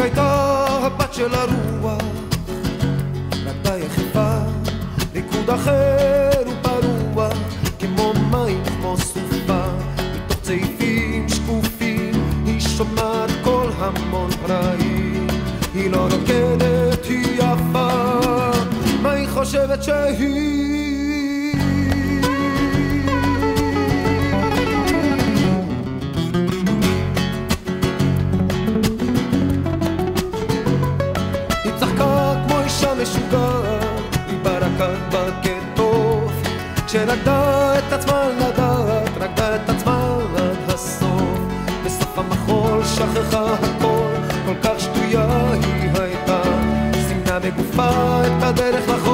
הייתה הבת של הרוח, רקדה יחפה, ריקוד אחר ופרוע, כמו מים, כמו סופה, מתוך צעיפים שקופים, היא שומעת כל המון פראי, היא לא רוקדת, היא יפה, מה היא חושבת שהיא? אישה משוגעת, היא ברקת בקטוף, כשרקדה את עצמה לדעת, רקדה את עצמה עד הסוף. בסוף המחול שכחה הכל, כל כך שטויה היא הייתה, סימנה בגופה את הדרך לחיים.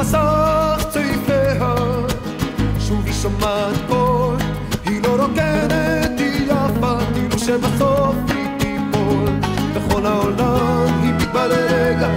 מסך צעיפיה. שוב היא שומעת קול היא לא רוקדת, היא יפה כאילו שבסוף היא תיפול. בכל העולם היא תקבע לרגע